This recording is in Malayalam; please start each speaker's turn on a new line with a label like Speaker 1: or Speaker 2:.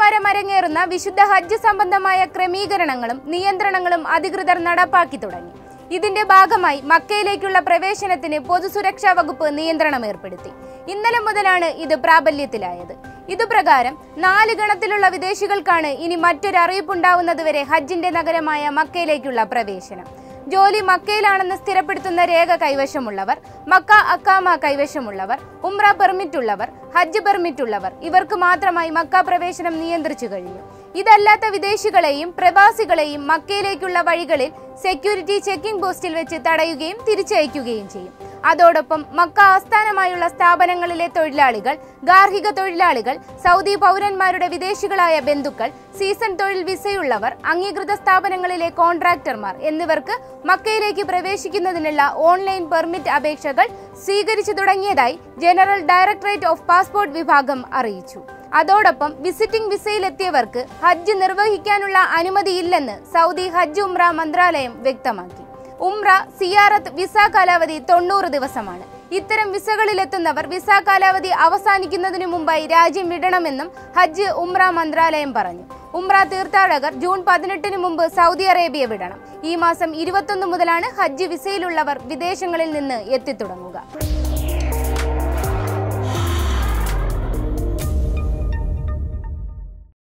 Speaker 1: വാരം അരങ്ങേറുന്ന വിശുദ്ധ ഹജ്ജ് സംബന്ധമായ ക്രമീകരണങ്ങളും നിയന്ത്രണങ്ങളും അധികൃതർ നടപ്പാക്കി തുടങ്ങി. ഇതിന്റെ ഭാഗമായി മക്കയിലേക്കുള്ള പ്രവേശനത്തിന് പൊതുസുരക്ഷാ വകുപ്പ് നിയന്ത്രണം ഏർപ്പെടുത്തി. ഇന്നലെ മുതലാണ് ഇത് പ്രാബല്യത്തിലായത്. ഇതുപ്രകാരം നാല് ഗണത്തിലുള്ള വിദേശികൾക്കാണ് ഇനി മറ്റൊരു അറിയിപ്പുണ്ടാവുന്നതുവരെ ഹജ്ജിന്റെ നഗരമായ മക്കയിലേക്കുള്ള പ്രവേശനം. ജോലി മക്കയിലാണെന്ന് സ്ഥിരപ്പെടുത്തുന്ന രേഖ കൈവശമുള്ളവർ മക്ക അക്കാമ കൈവശമുള്ളവർ ഉംറ പെർമിറ്റ് ഉള്ളവർ ഹജ്ജ് പെർമിറ്റ് ഉള്ളവർ ഇവർക്ക് മാത്രമായി മക്ക പ്രവേശനം നിയന്ത്രിച്ചു കഴിഞ്ഞു. ഇതല്ലാത്ത വിദേശികളെയും പ്രവാസികളെയും മക്കയിലേക്കുള്ള വഴികളിൽ സെക്യൂരിറ്റി ചെക്കിംഗ് പോസ്റ്റിൽ വെച്ച് തടയുകയും തിരിച്ചയക്കുകയും ചെയ്യും. അതോടൊപ്പം മക്ക ആസ്ഥാനമായുള്ള സ്ഥാപനങ്ങളിലെ തൊഴിലാളികൾ ഗാർഹിക തൊഴിലാളികൾ സൗദി പൗരന്മാരുടെ വിദേശികളായ ബന്ധുക്കൾ സീസൺ തൊഴിൽ വിസയുള്ളവർ അംഗീകൃത സ്ഥാപനങ്ങളിലെ കോൺട്രാക്ടർമാർ എന്നിവർക്ക് മക്കയിലേക്ക് പ്രവേശിക്കുന്നതിനുള്ള ഓൺലൈൻ പെർമിറ്റ് അപേക്ഷകൾ സ്വീകരിച്ചു തുടങ്ങിയതായി ജനറൽ ഡയറക്ടറേറ്റ് ഓഫ് പാസ്പോർട്ട് വിഭാഗം അറിയിച്ചു. അതോടൊപ്പം വിസിറ്റിംഗ് വിസയിലെത്തിയവർക്ക് ഹജ്ജ് നിർവഹിക്കാനുള്ള അനുമതിയില്ലെന്ന് സൗദി ഹജ്ജ് ഉംറ മന്ത്രാലയം വ്യക്തമാക്കി. ഉംറ സിയാറത്ത് വിസ കാലാവധി തൊണ്ണൂറ് ദിവസമാണ്. ഇത്തരം വിസകളിലെത്തുന്നവർ വിസ കാലാവധി അവസാനിക്കുന്നതിനു മുമ്പായി രാജ്യം വിടണമെന്നും ഹജ്ജ് ഉംറ മന്ത്രാലയം പറഞ്ഞു. ഉംറ തീർത്ഥാടകർ ജൂൺ പതിനെട്ടിന് മുമ്പ് സൗദി അറേബ്യ വിടണം. ഈ മാസം ഇരുപത്തൊന്ന് മുതലാണ് ഹജ്ജ് വിസയിലുള്ളവർ വിദേശങ്ങളിൽ നിന്ന് എത്തിത്തുടങ്ങുക.